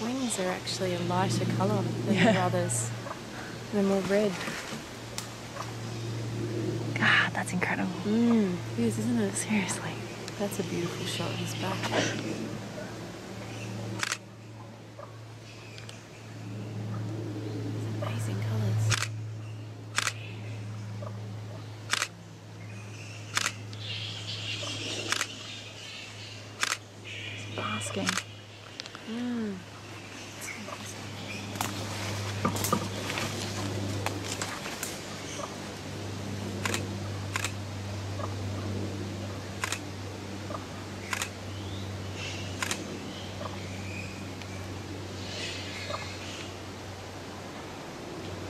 ones are actually a lighter colour than Yeah. the others. They're more red. God, that's incredible. Mmm, it is, isn't it? Seriously. That's a beautiful shot of his back. Amazing colours. Basking. Mm.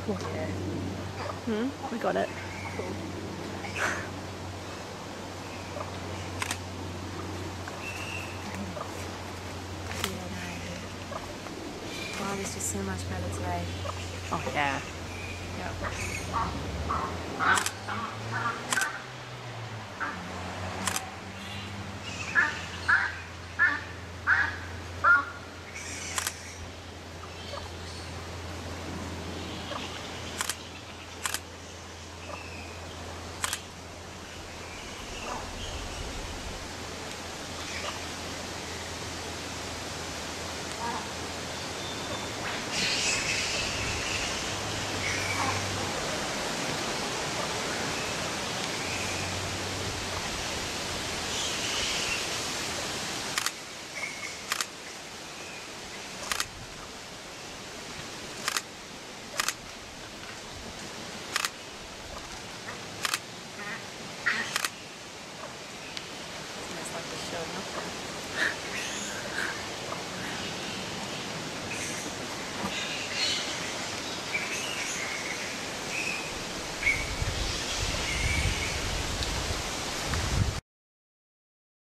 Okay. Hmm? We got it. Wow, this is so much better today. Oh yeah. Yeah.